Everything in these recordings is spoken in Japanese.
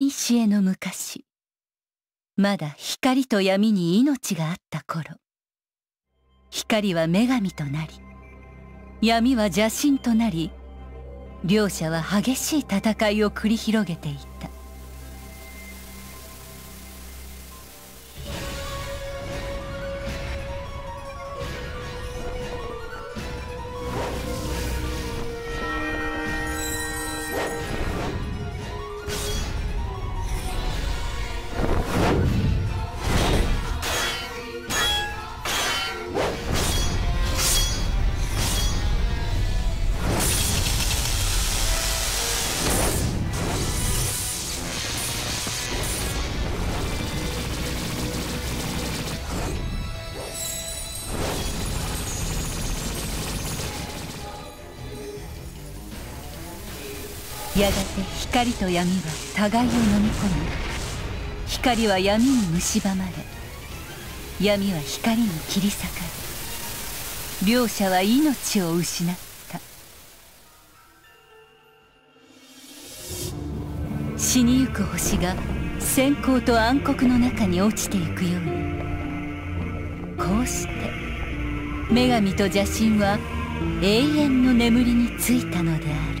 古の昔まだ光と闇に命があった頃光は女神となり闇は邪神となり両者は激しい戦いを繰り広げていた。やがて光と闇は互いを飲み込み光は闇に蝕まれ闇は光に切り裂かれ両者は命を失った。死にゆく星が閃光と暗黒の中に落ちていくようにこうして女神と邪神は永遠の眠りについたのである。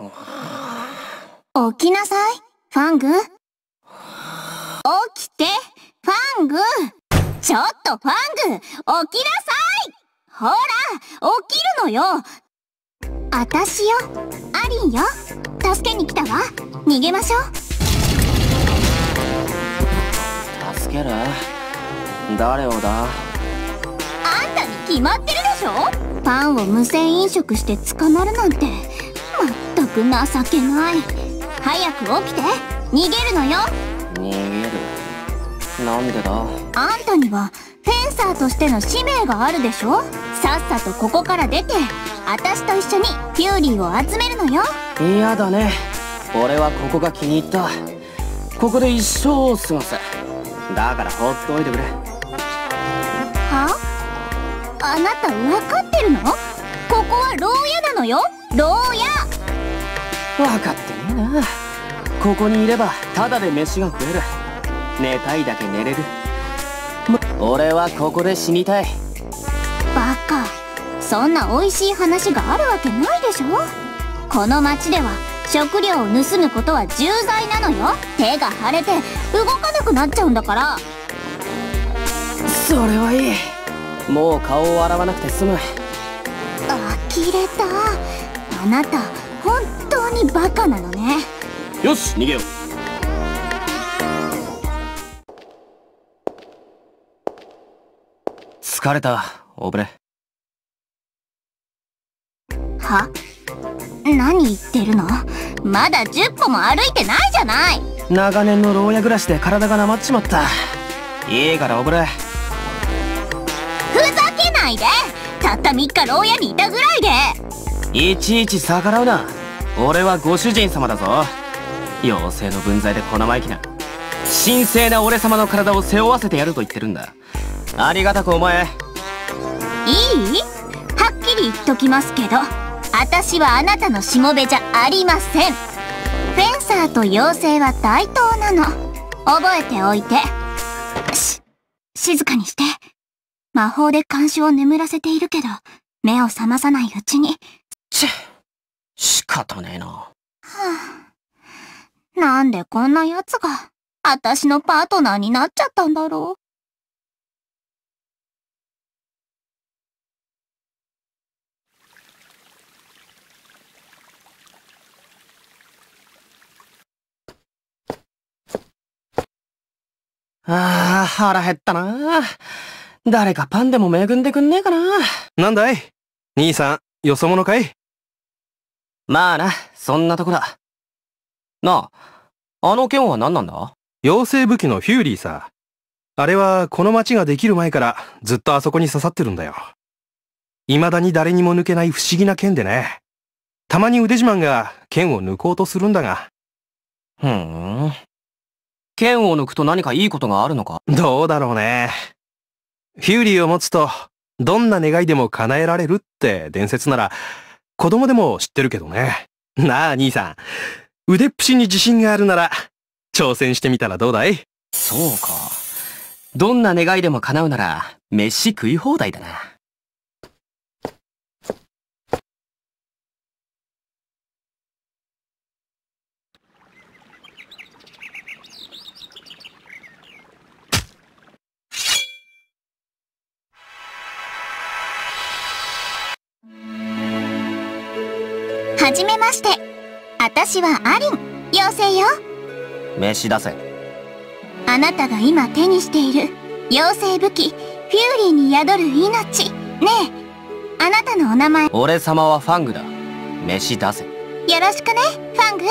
起きなさい、ファング。起きて、ファング。ちょっとファング、起きなさいほら、起きるのよあたしよ、アリンよ。助けに来たわ。逃げましょう。助ける？誰をだ？あんたに決まってるでしょパンを無銭飲食して捕まるなんて、く情けない。早く起きて。逃げるのよ。逃げる？なんでだ？あんたにはフェンサーとしての使命があるでしょ？さっさとここから出て私と一緒にフューリーを集めるのよ。嫌だね。俺はここが気に入った。ここで一生を過ごすだから放っておいてくれ。は？あなた分かってるの？ここは牢屋なのよ。牢屋分かってねえな。ここにいればタダで飯が食える。寝たいだけ寝れる、ま、俺はここで死にたい。バカ。そんな美味しい話があるわけないでしょ。この町では食料を盗むことは重罪なのよ。手が腫れて動かなくなっちゃうんだから。それはいい。もう顔を洗わなくて済む。呆れた。あなた本当にバカなのね。よし逃げよう。疲れたオブレは？何言ってるの？まだ10歩も歩いてないじゃない。長年の牢屋暮らしで体がなまっちまった。いいからオブレふざけないで。たった3日牢屋にいたぐらいで。いちいち逆らうな俺はご主人様だぞ。妖精の分際で小生意気な。神聖な俺様の体を背負わせてやると言ってるんだ。ありがたくお前。いい？はっきり言っときますけど私はあなたのしもべじゃありません。フェンサーと妖精は対等なの。覚えておいて。し静かにして。魔法で監視を眠らせているけど目を覚まさないうちに。ちっ仕方ねえな。はあ、なんでこんな奴が、私のパートナーになっちゃったんだろう。ああ、腹減ったな。誰かパンでも恵んでくんねえかな。なんだい？兄さん、よそ者かい？まあな、そんなとこだ。なあ、あの剣は何なんだ？妖精武器のフューリーさ。あれはこの街ができる前からずっとあそこに刺さってるんだよ。未だに誰にも抜けない不思議な剣でね。たまに腕自慢が剣を抜こうとするんだが。ふーん。剣を抜くと何かいいことがあるのか？どうだろうね。フューリーを持つと、どんな願いでも叶えられるって伝説なら、子供でも知ってるけどね。なあ、兄さん。腕っぷしに自信があるなら、挑戦してみたらどうだい?そうか。どんな願いでも叶うなら、飯食い放題だな。はじめまして。私はアリン、妖精よ。飯出せ。あなたが今手にしている妖精武器、フューリーに宿る命。ねえ、あなたのお名前、よ俺様はファングだ。飯出せ。ろしくね、ファング。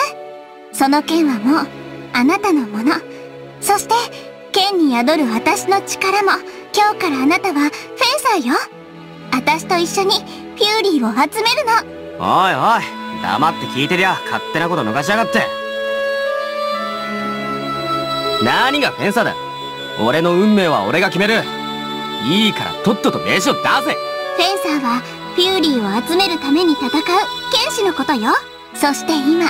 その剣はもう、あなたのもの。そして、剣に宿る私の力も、今日からあなたはフェンサーよ。私と一緒にフューリーを集めるの。おいおい。黙って聞いてりゃ、勝手なこと抜かしやがって。何がフェンサーだ。俺の運命は俺が決める。いいからとっとと飯を出せ。フェンサーはフューリーを集めるために戦う。剣士のことよ。そして今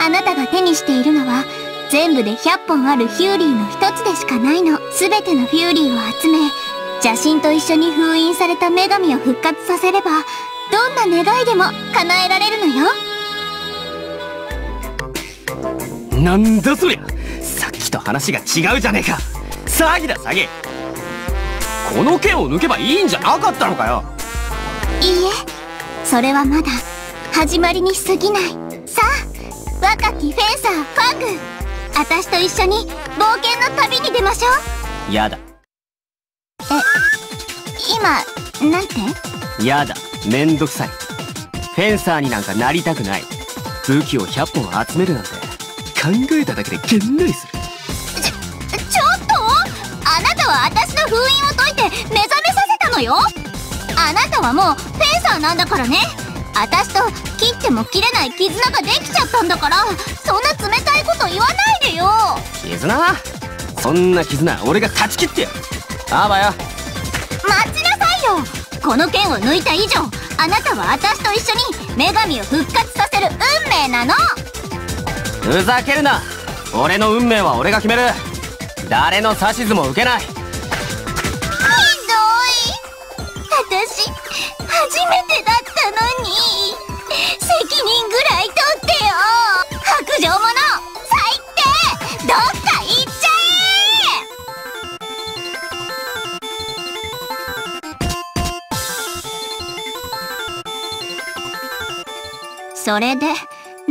あなたが手にしているのは全部で100本あるフューリーの一つでしかないの。全てのフューリーを集め邪神と一緒に封印された女神を復活させればどんな願いでも叶えられるのよ。なんだそりゃ。さっきと話が違うじゃねえか。詐欺だ詐欺この剣を抜けばいいんじゃなかったのかよ。いいえ。それはまだ始まりに過ぎない。さあ若きフェンサーファング私と一緒に冒険の旅に出ましょう。やだ。今なんて？やだ。めんどくさい。フェンサーになんかなりたくない。武器を100本集めるなんて考えただけでげんなりする。ちょっとあなたは私の封印を解いて目覚めさせたのよ。あなたはもうフェンサーなんだからね。私と切っても切れない絆ができちゃったんだからそんな冷たいこと言わないでよ。絆？そんな絆俺が断ち切ってやるあばよ。待ちなさいよ。この剣を抜いた以上あなたは私と一緒に女神を復活させる運命なのふざけるな。俺の運命は俺が決める。誰の指図も受けない。ひどい。私初めてだったのに。責任ぐらい取ってよ。白状者最低。どっか行っちゃえ。それで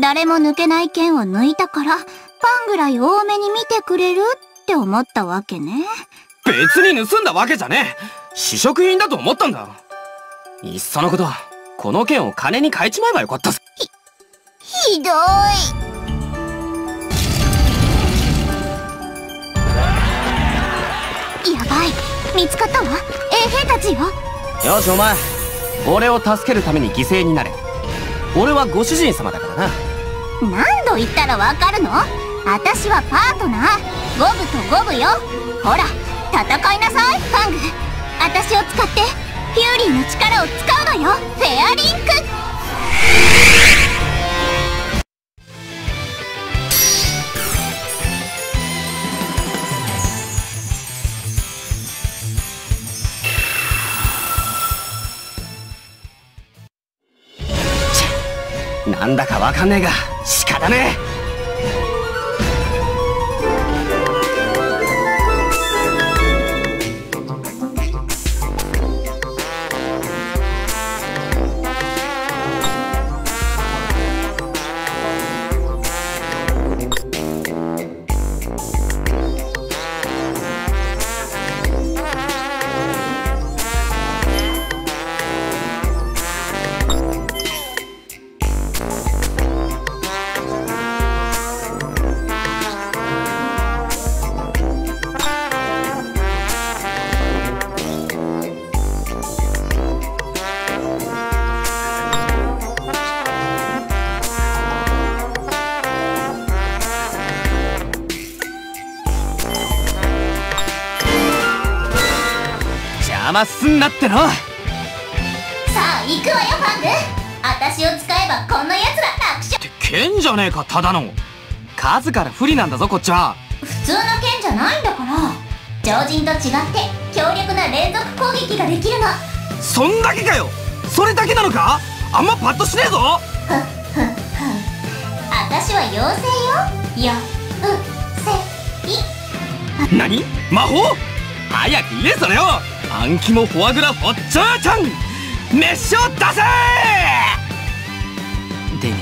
誰も抜けない剣を抜いたからパンぐらい多めに見てくれるって思ったわけね。別に盗んだわけじゃねえ。試食品だと思ったんだいっそのことこの剣を金に変えちまえばよかったぜ。ひどい。やばい。見つかったわ。衛兵たちよ。よしお前。俺を助けるために犠牲になれ。俺はご主人様だからな何度言ったらわかるの？私はパートナー。ゴブとゴブよ。ほら戦いなさいファング。私を使ってフューリーの力を使うのよ。フェアリンク。なんだかわかんねえが仕方ねえ。魔すんなっての？さあ行くわよファング私を使えばこんな奴ら楽勝って剣じゃねえかただの。数から不利なんだぞこっちは。普通の剣じゃないんだから。常人と違って強力な連続攻撃ができるの。そんだけかよ。それだけなのか？あんまパッとしねえぞ。ふっふっふ私は妖精よ。ようせい。何？魔法？早く言えそれよ暗記もフォアグラホッチャーちゃん熱唱出せ！でね。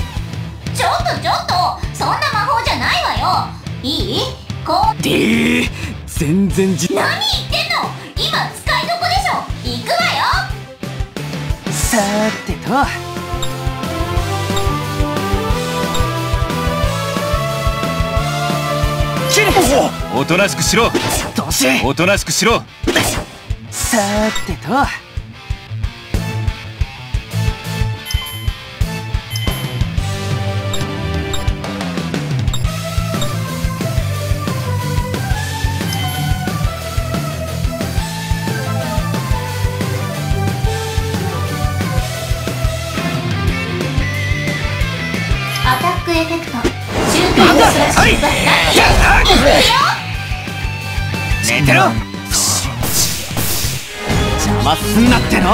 ちょっとちょっと！そんな魔法じゃないわよ！いい？こう？で全然じ何言ってんの！今使いどこでしょ？行くわよ！さーてと。おとなしくしろ。どうしおとなしくしろさーてと。エフェクト。周回スラッシュが寝てろ邪魔すんなっての。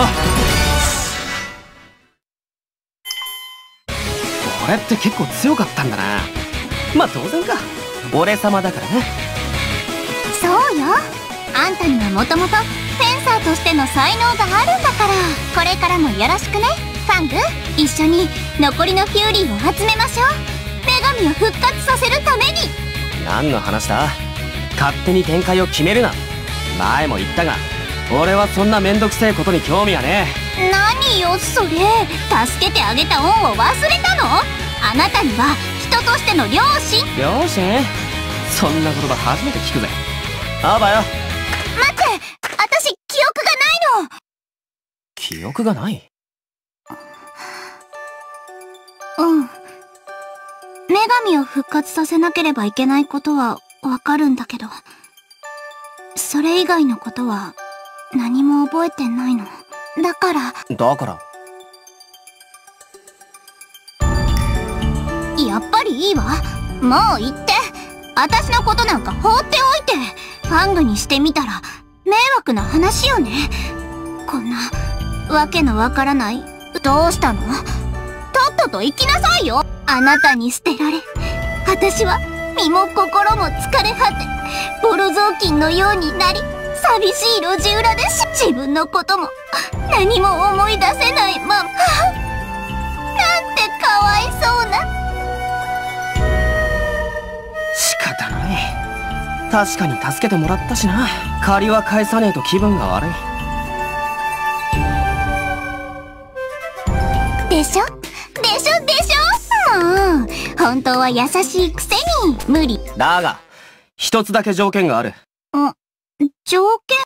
これって結構強かったんだな。まあ当然か。俺様だからね。そうよ。あんたにはもともとフェンサーとしての才能があるんだから。これからもよろしくね。ファング一緒に残りのフューリーを集めましょう。女神を復活させるために。何の話だ。勝手に展開を決めるな。前も言ったが俺はそんなめんどくせえことに興味はね何よそれ。助けてあげた恩を忘れたの？あなたには人としての良心。え両親そんな言葉初めて聞くぜ。あばよ。待って私記憶がないの。記憶がない？うん。女神を復活させなければいけないことはわかるんだけど、それ以外のことは何も覚えてないの。だから、だからやっぱりいいわ。もう行って。私のことなんか放っておいて。ファングにしてみたら、迷惑な話よね。こんな、わけのわからない。どうしたの？とっとと行きなさいよ。あなたに捨てられ、私は身も心も疲れ果て、ボロ雑巾のようになり、寂しい路地裏でし、自分のことも何も思い出せないまま。なんてかわいそうな。仕方ない。確かに助けてもらったしな。借りは返さねえと気分が悪い。でしょ？でしょ？でしょ？もう本当は優しいくせに。無理。だが一つだけ条件がある条件？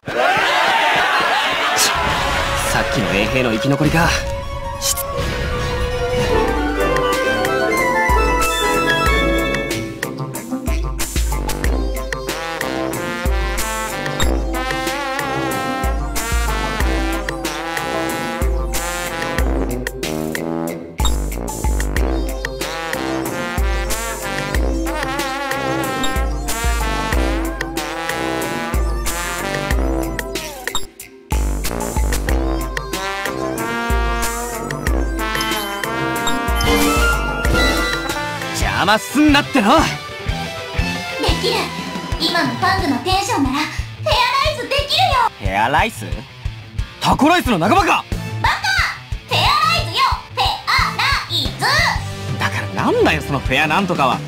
さっきの衛兵の生き残りかんなってのできる。今のファングのテンションならフェアライズできるよ。ヘアライス？タコライスの仲間か。バカ。フェアライズよ。フェアライズ。だからなんだよそのフェアなんとかは。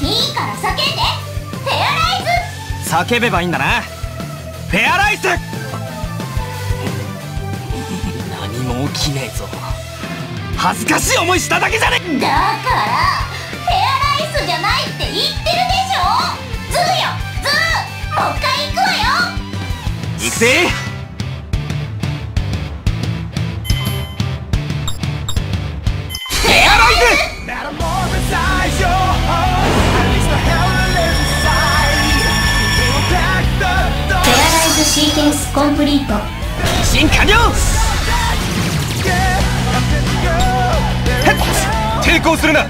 いいから叫んで。フェアライズ。叫べばいいんだな。フェアライス！何も起きねえぞ。恥ずかしい思いしただけじゃねだからじゃないって言ってるでしょ？ズーよズーもう一回行くわよ。行くぜ。ライズシーケンスコンプリート。進完了。抵抗するな。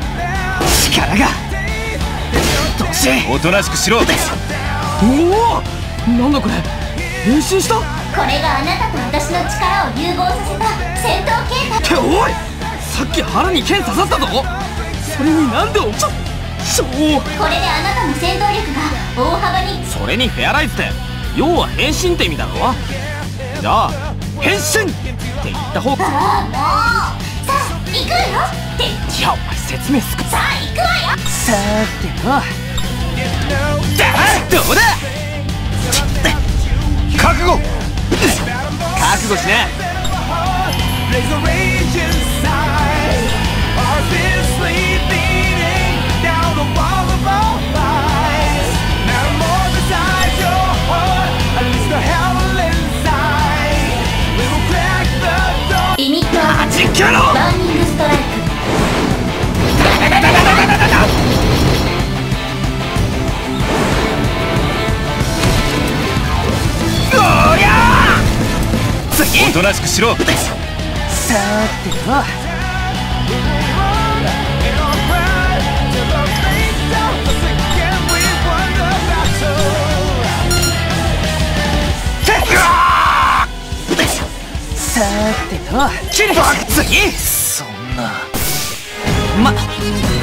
力がおとなしくしろ。おおなんだこれ。変身した？っこれがあなたと私の力を融合させた戦闘形態ておいさっき腹に剣刺さったぞ。それになんでおちょちょこれであなたの戦闘力が大幅に。それにフェアライズって要は変身って意味だろ。じゃあ変身って言った方が。ああもう。さあ行くわよ。って。いやお前説明すくさあ行くわよ。さーてとだどうだ覚悟覚悟しなはじけろバーニングストライクおとなしくしろ。さては。さてとキリバッそんなま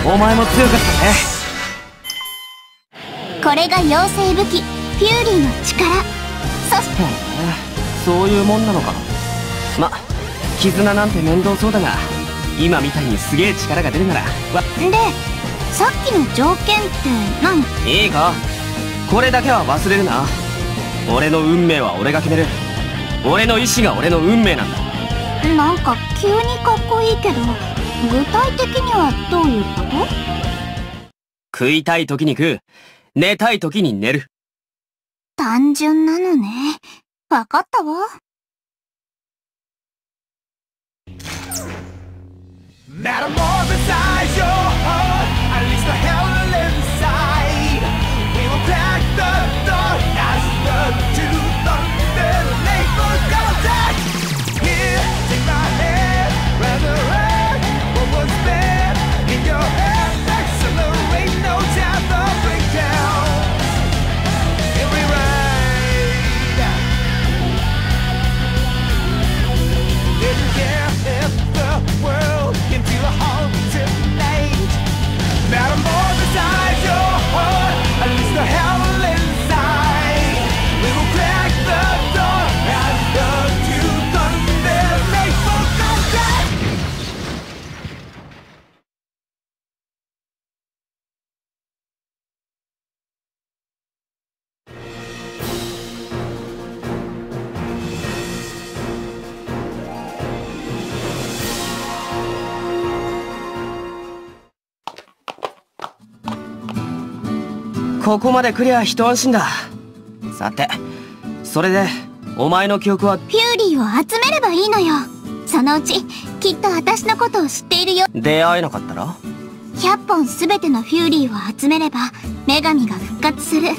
お前も強かったねこれが妖精武器フューリーの力そして、そういうもんなのか。ま絆なんて面倒そうだが今みたいにすげえ力が出るならわでさっきの条件って何？いいか。これだけは忘れるな。俺の運命は俺が決める。俺の意志が俺の運命なんだ。なんか急にかっこいいけど具体的にはどういうこと？食いたい時に食う。寝たい時に寝る。単純なのねわかったわ Metamorphosize your heart, at least the hell inside. We will crack the ここまで来りゃ一安心だ。さてそれでお前の記憶は？フューリーを集めればいいのよ。そのうちきっと私のことを知っているよ。出会えなかったら？100本すべてのフューリーを集めれば女神が復活する。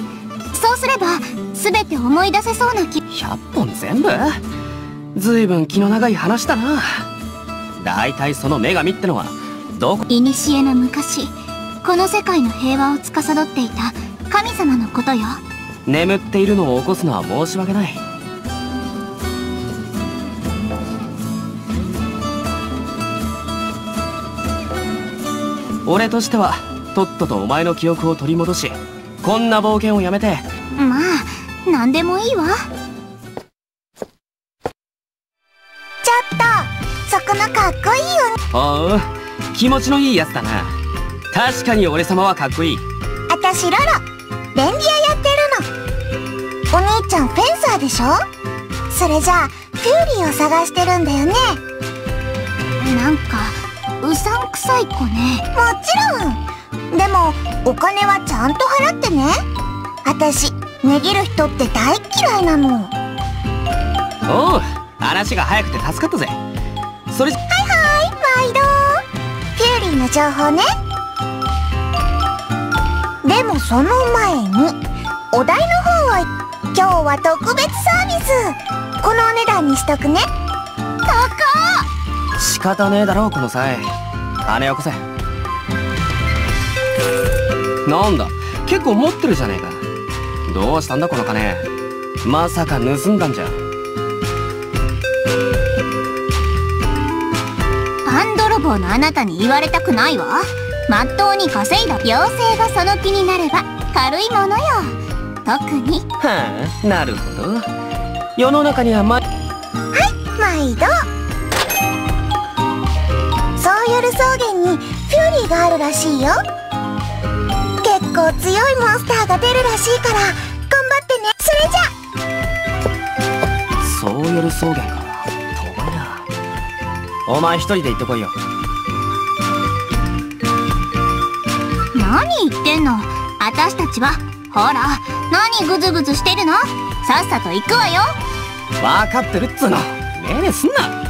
そうすればすべて思い出せそうな気100本全部？ずいぶん気の長い話だな。大体その女神ってのはどこ？古の昔この世界の平和を司っていた神様のことよ。眠っているのを起こすのは申し訳ない。俺としてはとっととお前の記憶を取り戻しこんな冒険をやめて。まあ何でもいいわ。ちょっとそこのかっこいいよおう気持ちのいいやつだな。確かに俺様はかっこいい。私ロロ便利屋やってるの。お兄ちゃんフェンサーでしょ？それじゃあフューリーを探してるんだよね。なんかうさんくさい子ね。もちろん。でもお金はちゃんと払ってね。私値切る人って大嫌いなの。おう話が早くて助かったぜ。それじゃ。はい毎度。フューリーの情報ねでもその前にお題の方は今日は特別サービスこのお値段にしとくね。仕方ねえだろうこの際。金よこせ。なんだ結構持ってるじゃねえか。どうしたんだこの金。まさか盗んだんじゃ。パン泥棒のあなたに言われたくないわまっとうに稼いだ妖精がその気になれば軽いものよ。特に。はあなるほど。世の中にはま毎度。そうゆる草原にフューリーがあるらしいよ。結構強いモンスターが出るらしいから頑張ってね。それじゃ。そうよる草原か遠いな。お前一人で行ってこいよ何言ってんの？私たちはほら何グズグズしてるの？さっさと行くわよ。分かってるっつうの。命令すんな。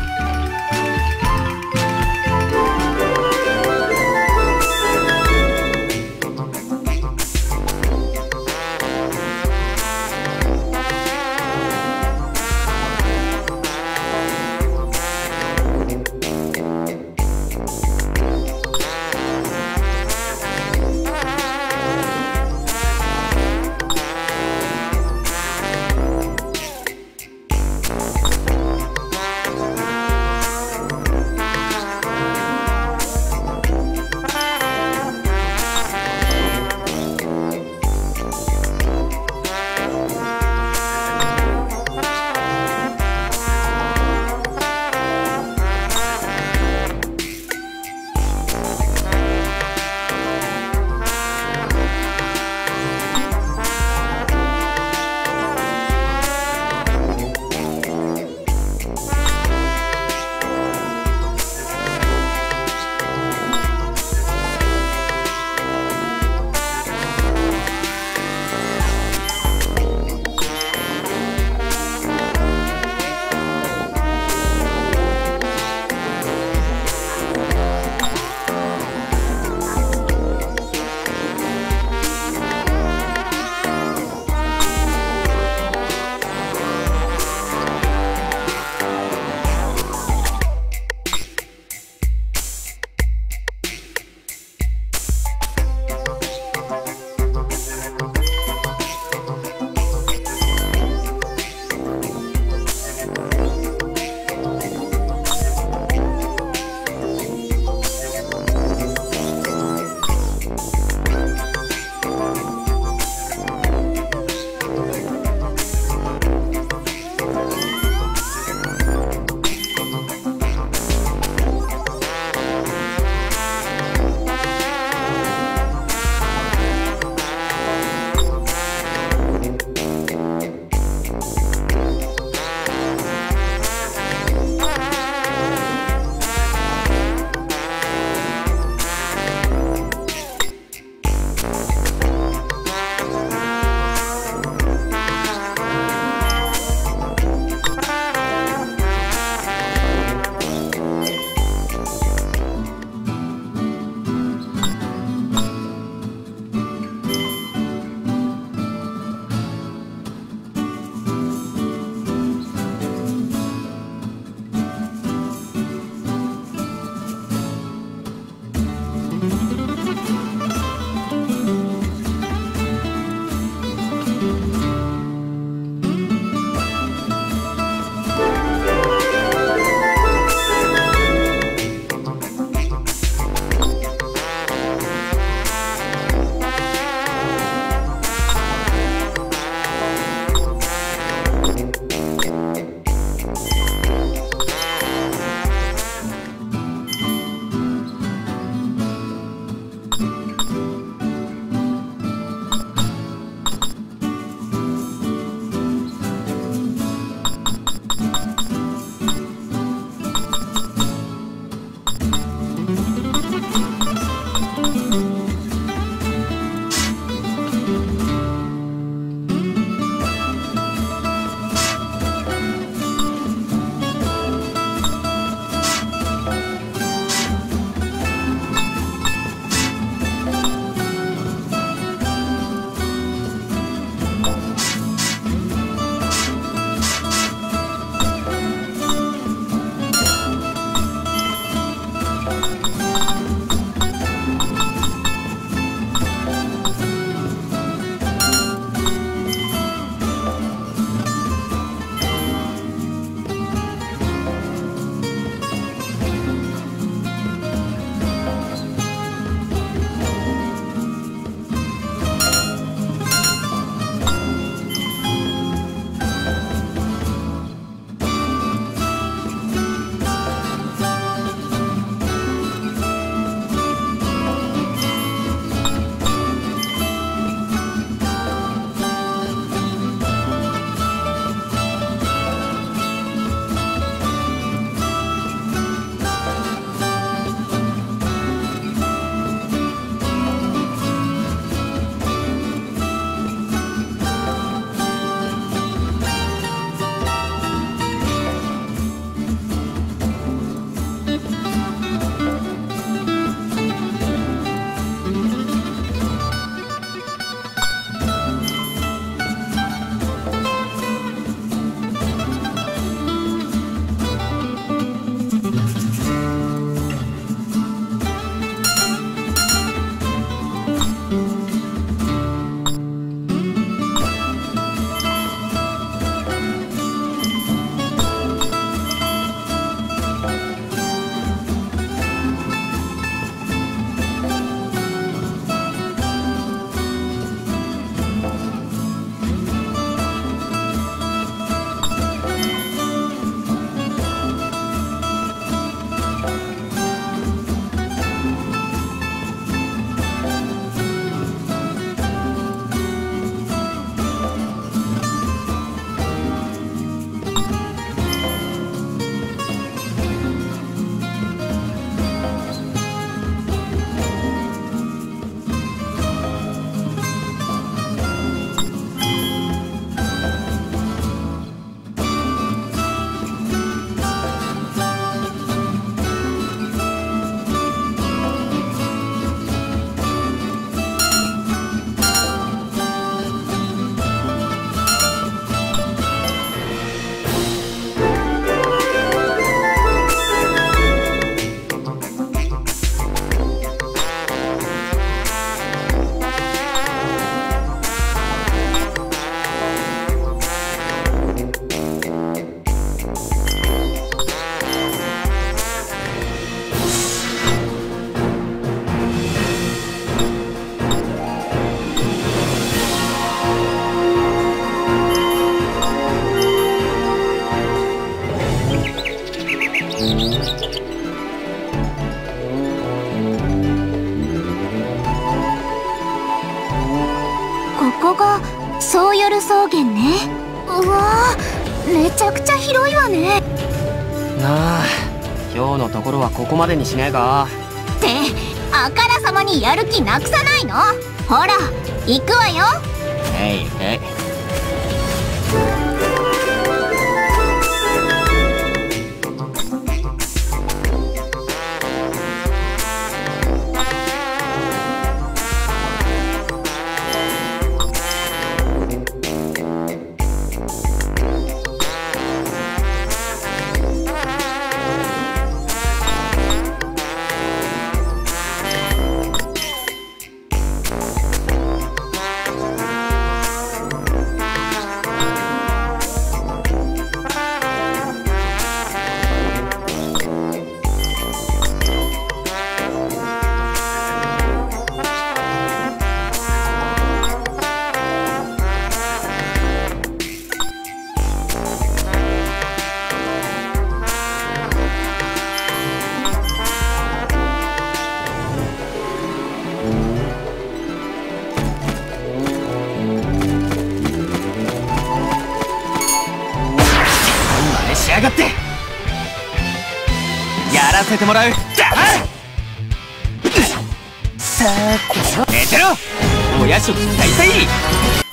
こまでにしねえか。ってあからさまにやる気なくさないの？ほら行くわよ。へいへいもらう。ださーて寝てろ。親食大祭よっ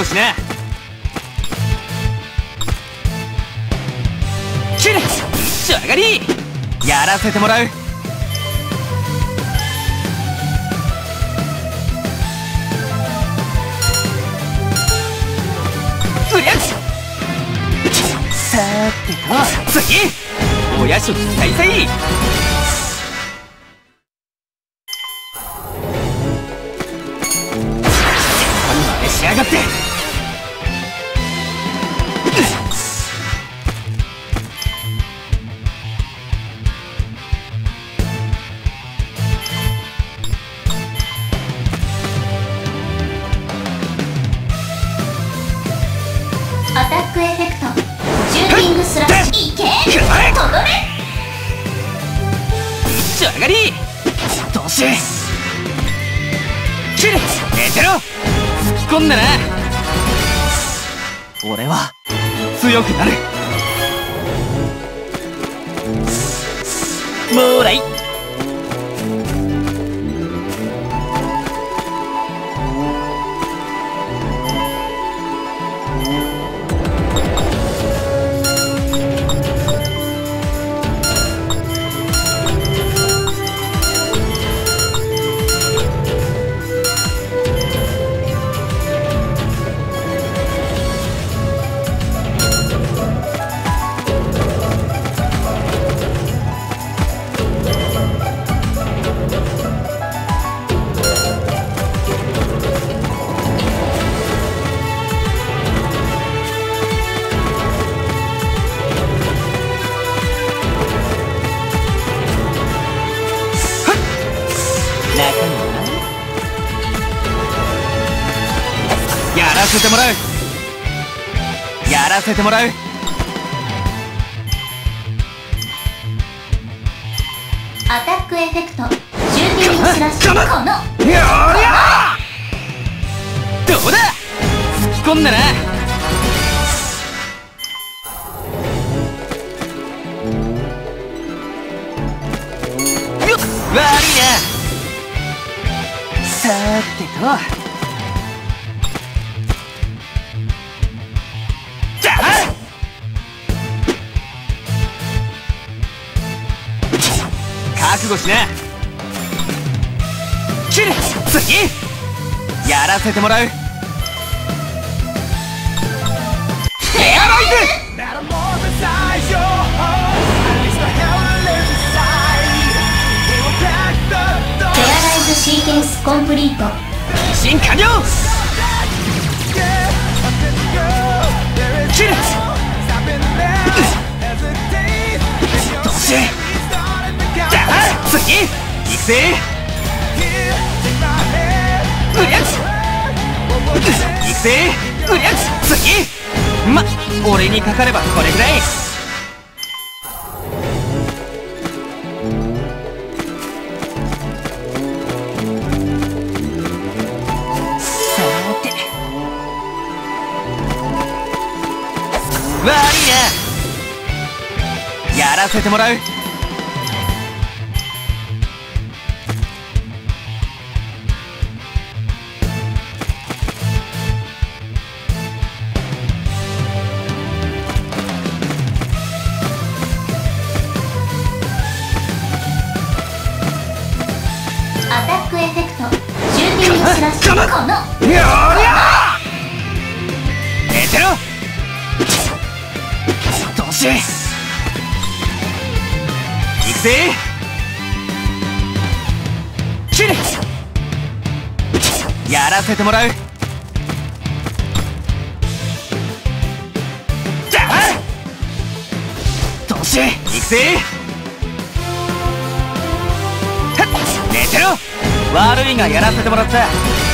覚悟しなキレし上がり。やらせてもらう。うりゃさーてと次。親食大祭真似俺は強くなる。もらい。てもらう。アタックエフェクト。シューティングスラッシュこのどうだ？突っ込んだな。よっ。悪いな。さーてと覚悟し次。やらせてもらう。ヘアライブヘアライズシーケンスコンプリート。進化量キレッ次行くぜ。うりゃつ行くぜ。うりゃつ次。ま俺にかかればこれぐらい。さて。悪いな。やらせてもらう。スラッシュこの寝てろどし行くぜキレやらせてもらうじゃあ。どし行くぜはっ寝てろ悪いがやらせてもらった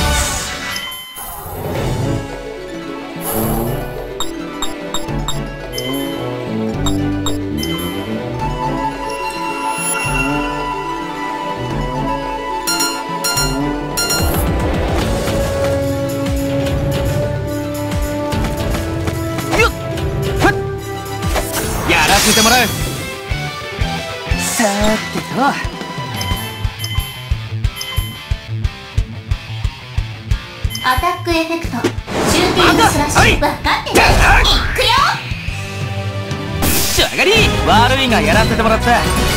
エフェクト。シューティングスラッシュ分かってるいくよ。仕上がり。悪いがやらせてもらった。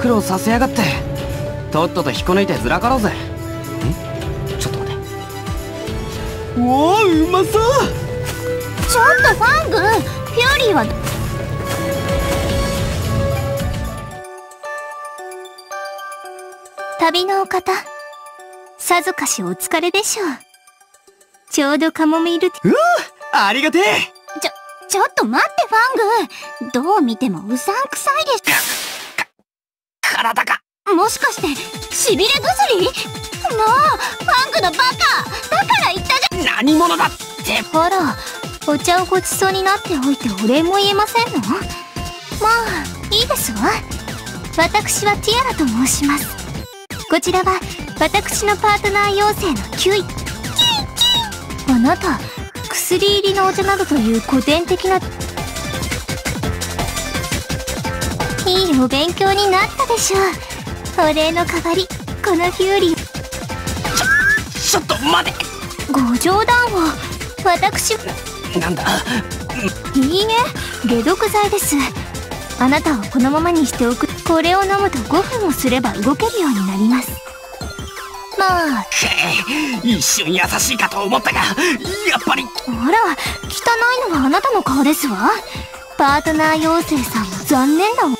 苦労させやがって。とっとと引っこ抜いてずらかろうぜ。ん？ちょっと待て。おおうまそう。ちょっとファングフューリーは旅のお方さぞかしお疲れでしょう。ちょうどカモミール。うわありがてえ。ちょちょっと待ってファング。どう見てもうさんくさいです体がもしかしてしびれ薬もうファングのバカ！だから言ったじ何者だって。ゃんほらお茶をごちそうになっておいてお礼も言えませんの？まあいいですわ。私はティアラと申します。こちらは私のパートナー妖精のキュイ。あなた薬入りのお茶などという古典的ないいお勉強になったでしょう。お礼の代わりこのフューリーちょっと待て。ご冗談を。私。なんだ？いいえ解毒剤です。あなたをこのままにしておく。これを飲むと5分もすれば動けるようになります。まあ一瞬優しいかと思ったがやっぱり。ほら汚いのはあなたの顔ですわ。パートナー妖精さんも残念だわ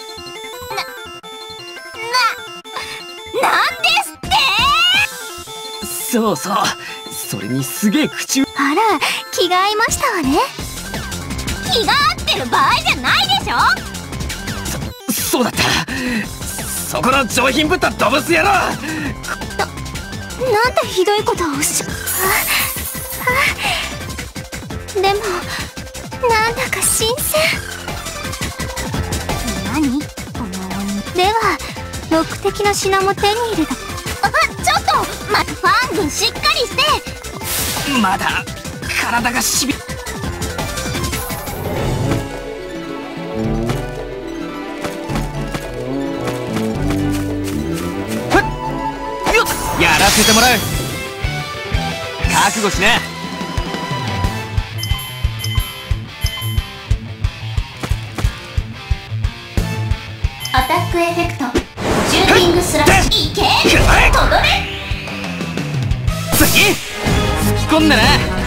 そうそう。それにすげえ口あら気が合いましたわね。気が合ってる場合じゃないでしょ。そうだった。そこの上品ぶった動物野郎。なんてひどいことをおっしゃでもなんだか新鮮。何？このでは目的の品も手に入れたちょっとまたファングしっかりしてまだ体がしびよっやらせてもらう。覚悟しな。アタックエフェクト。シューティングスラッシュ。とどめ次。突き込んだな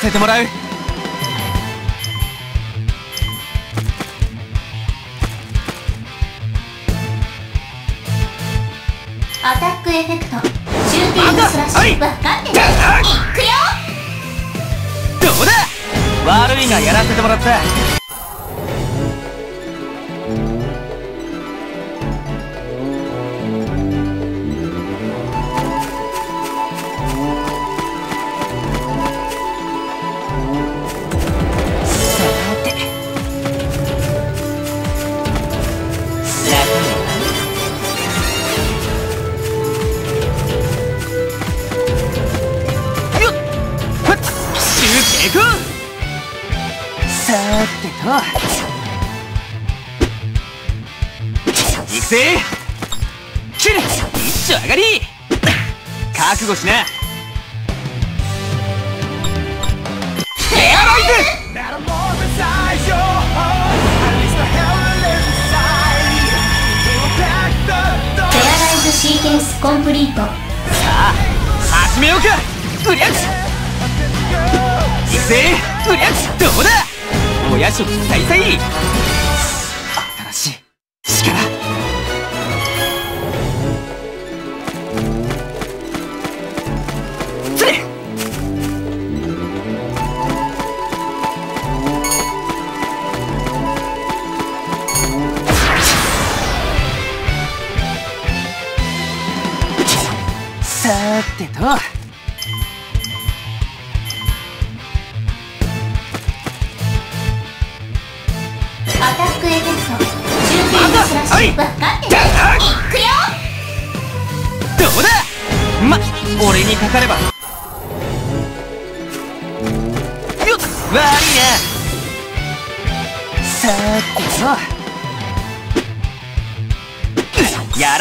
せてもらう。アタックエフェクト。シューティングスラッシュ。はい。分かってる。いくよ。どうだ？悪いがやらせてもらった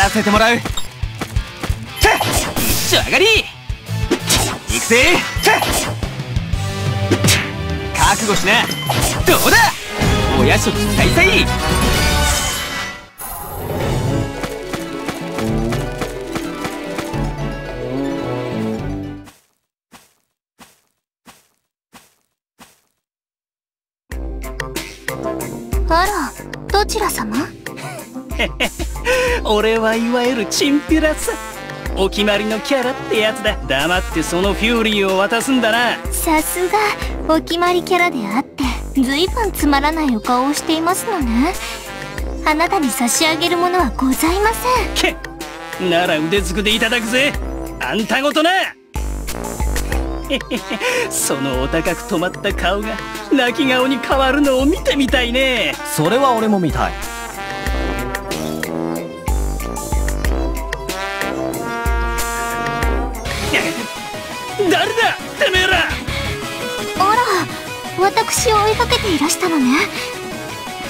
らせてもらう。ふっ。一丁上がり。行くぜ。覚悟しな。どうだ。親食さいさいあらどちら様？俺はいわゆるチンピラさ。お決まりのキャラってやつだ。黙ってそのフューリーを渡すんだな。さすがお決まりキャラであってずいぶんつまらないお顔をしていますのね。あなたに差し上げるものはございません。けなら腕ずくでいただくぜ。あんたごとな。そのお高く止まった顔が泣き顔に変わるのを見てみたいね。それは俺も見たい誰だ？てめえら！あら私を追いかけていらしたのね。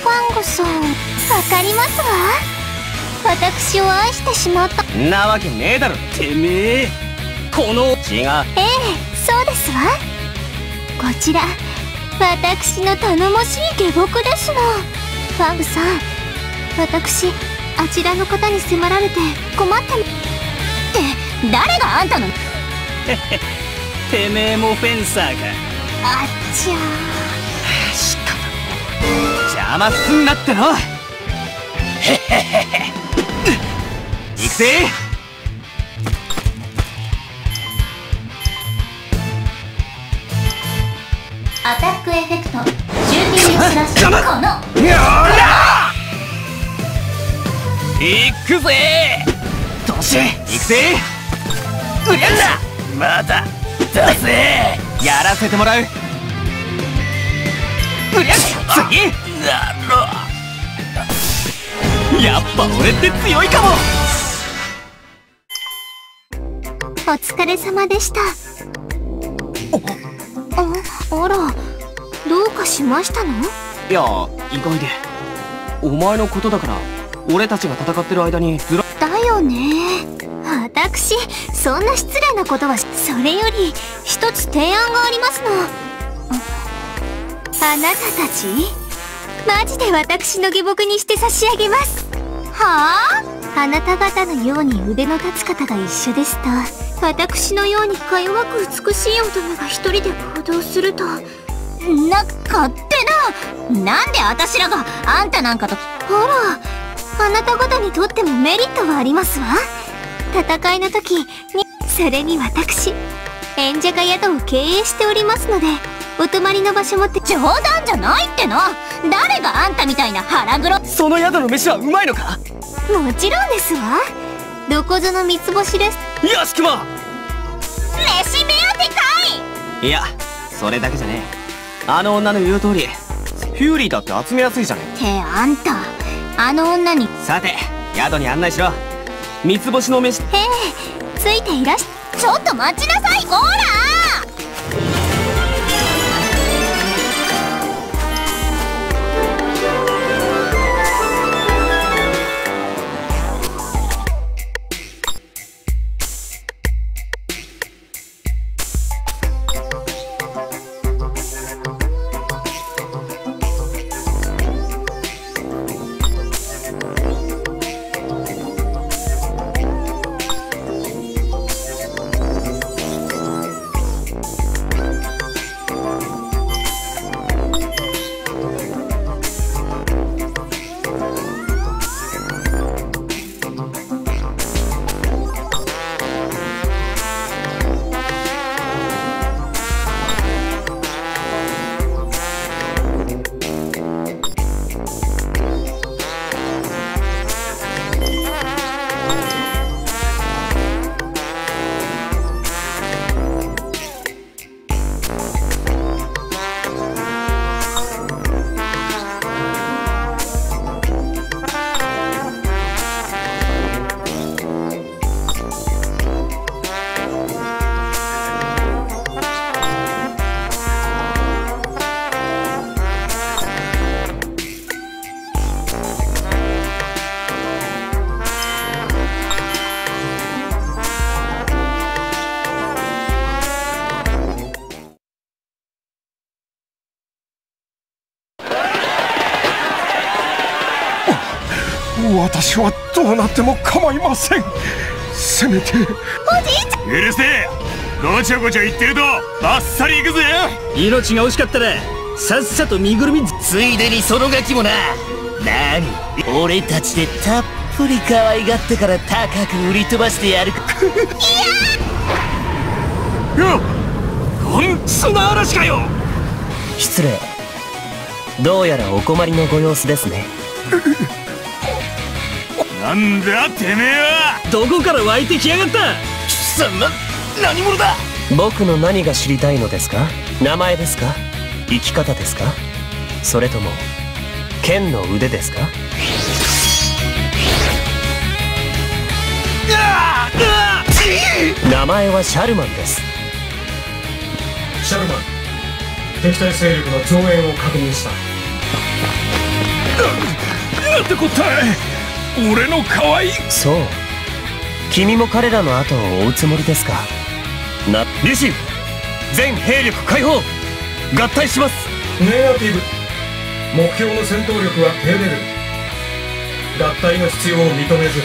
ファンゴさんわかりますわ。私を愛してしまった。んなわけねえだろ。てめえこの違う。ええそうですわ。こちら私の頼もしい下僕ですのファングさん私あちらの方に迫られて困ってって誰があんたの？てめえもフェンサーか。あっちゃ邪魔すんなっての。行くぜ。アタックエフェクト。シューティングスラッシュこの。行くぜ。年行くぜ。うりゃんだ。まだだぜ。やらせてもらう。うりゃん次。なろ。やっぱ俺って強いかも。お疲れ様でした。ああらどうかしましたの？いや意外で。お前のことだから俺たちが戦ってる間にずら。だよね私そんな失礼なことはそれより一つ提案がありますの。あなたたちマジで私の下僕にして差し上げます。はあ？あなた方のように腕の立つ方が一緒ですと。私のようにか弱く美しい乙女が一人で行動すると。な勝手な！なんで私らがあんたなんかと。ほらあなた方にとってもメリットはありますわ。戦いの時にそれに私演者が宿を経営しておりますのでお泊まりの場所もって冗談じゃないっての！誰があんたみたいな腹黒その宿の飯はうまいのか？もちろんですわ。どこぞの三つ星です。よしくも飯目当てかい！いやそれだけじゃねえ。あの女の言う通りフューリーだって集めやすいじゃねってあんたあの女に。えさて宿に案内しろ三つ星の飯。へえついていらしちょっと待ちなさいほらうなっても構いません。せめて。うるせえ。ごちゃごちゃ言ってるとバッサリ行くぜ。命が惜しかったらさっさと身ぐるみついでにそのガキもな。なに俺たちでたっぷり可愛がってから高く売り飛ばしてやる。かこん砂嵐かよ。失礼。どうやらお困りのご様子ですねなんだてめえは。どこから湧いてきやがった。貴様何者だ。僕の何が知りたいのですか？名前ですか？生き方ですか？それとも剣の腕ですか？名前はシャルマンですシャルマン敵対勢力の増援を確認したなんてこったい俺の可愛い。そう。君も彼らの後を追うつもりですか？なリシン全兵力解放。合体します。ネガティブ。目標の戦闘力は低レベル。合体の必要を認めず。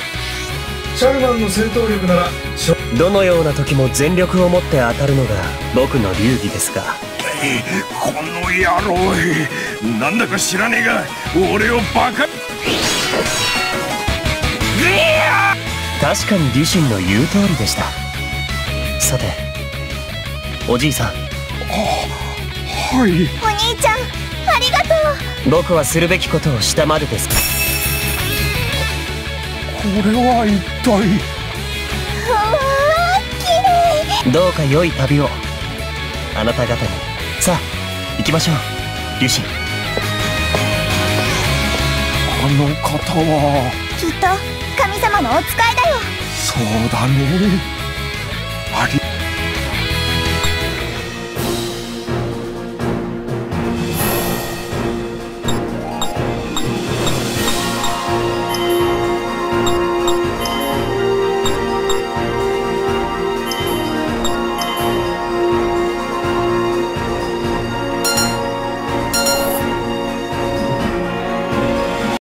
シャルマンの戦闘力ならしょどのような時も全力を持って当たるのが僕の流儀ですがこの野郎。なんだか知らねえが。俺をバカ確かにリシンの言う通りでした。さておじいさん。はい。お兄ちゃんありがとう。僕はするべきことをしたまでです。これは一体？うわー綺麗。どうか良い旅を。あなた方に。さあ行きましょう。リュシン。あの方は？きっと神様のお使いだよ。そうだね。